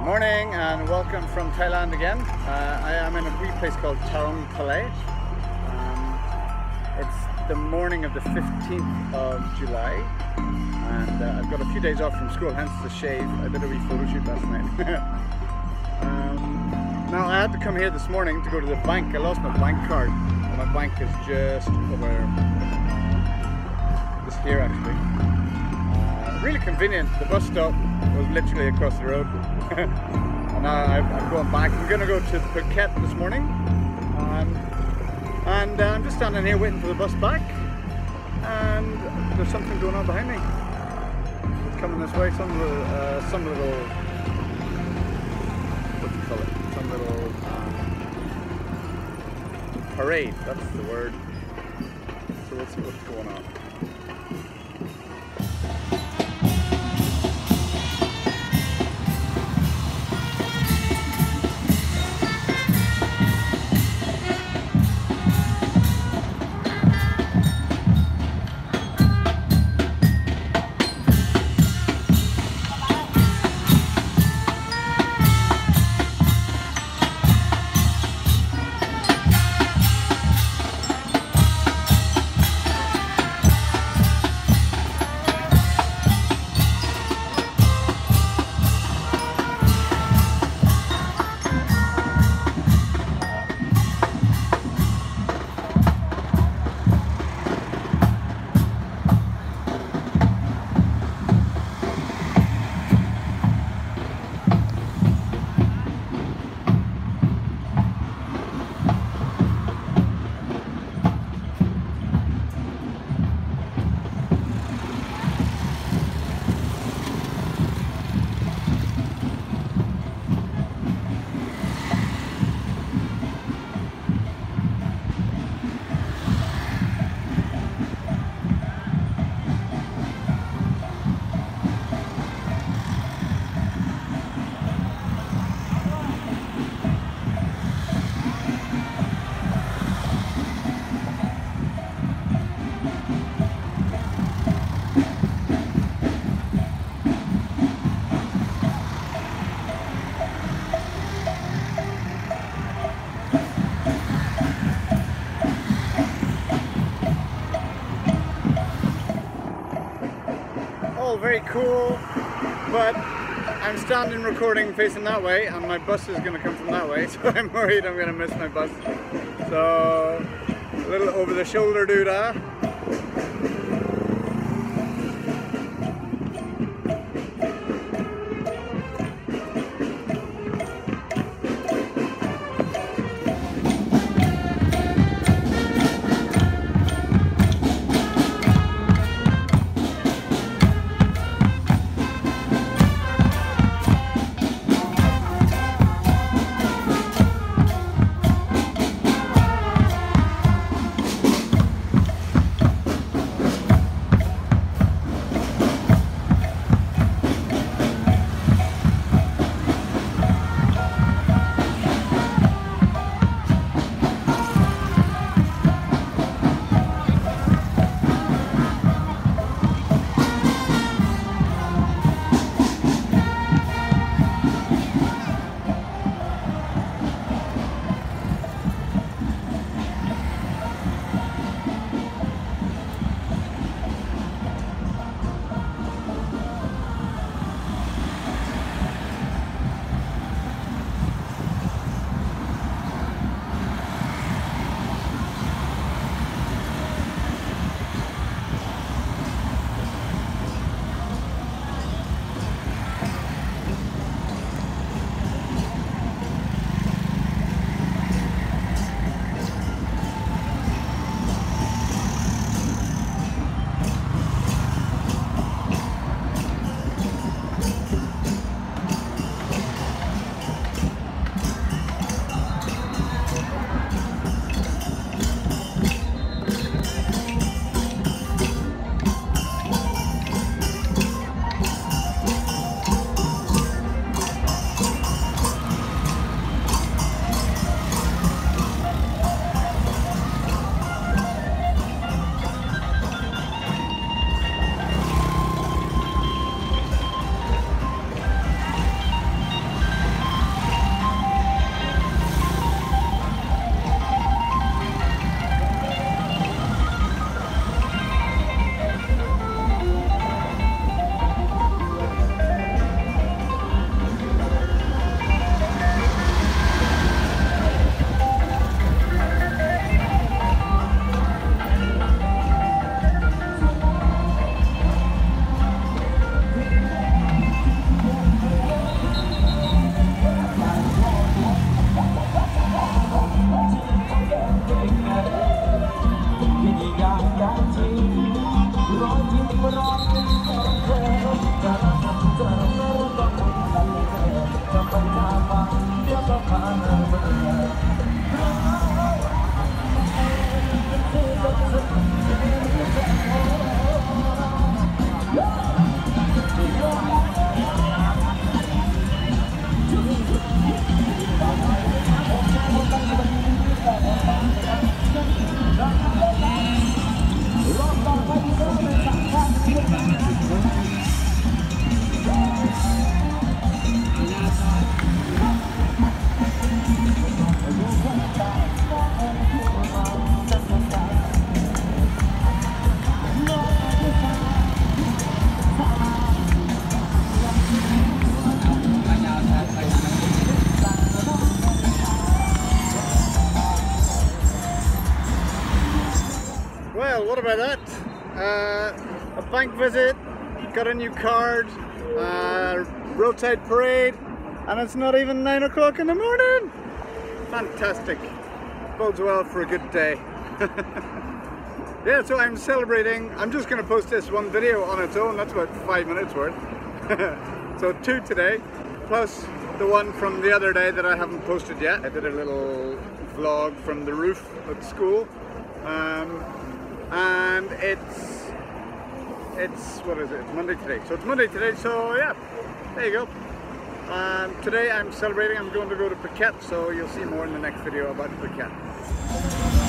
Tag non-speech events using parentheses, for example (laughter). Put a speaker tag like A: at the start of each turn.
A: Good morning and welcome from Thailand again. Uh, I am in a wee place called Tarong Palais. Um, it's the morning of the 15th of July and uh, I've got a few days off from school, hence the shave. I did a wee photo shoot last night. (laughs) um, now I had to come here this morning to go to the bank. I lost my bank card and my bank is just over just here actually. Really convenient. The bus stop was literally across the road. (laughs) and now I'm going back. I'm going to go to Phuket this morning. Um, and uh, I'm just standing here waiting for the bus back. And there's something going on behind me. It's coming this way. Some little, uh, some little, what do you call it? Some little um, parade. That's the word. So let's see what's going on. Very cool, but I'm standing recording facing that way and my bus is going to come from that way, (laughs) so I'm worried I'm going to miss my bus. So, a little over the shoulder doodah. By that. Uh, a bank visit, got a new card, uh, roadside parade, and it's not even 9 o'clock in the morning. Fantastic. Bodes well for a good day. (laughs) yeah, so I'm celebrating. I'm just going to post this one video on its own. That's about five minutes worth. (laughs) so two today, plus the one from the other day that I haven't posted yet. I did a little vlog from the roof at school. Um, and it's, it's, what is it? It's Monday today. So it's Monday today, so yeah, there you go. Um, today I'm celebrating, I'm going to go to Phuket, so you'll see more in the next video about Phuket.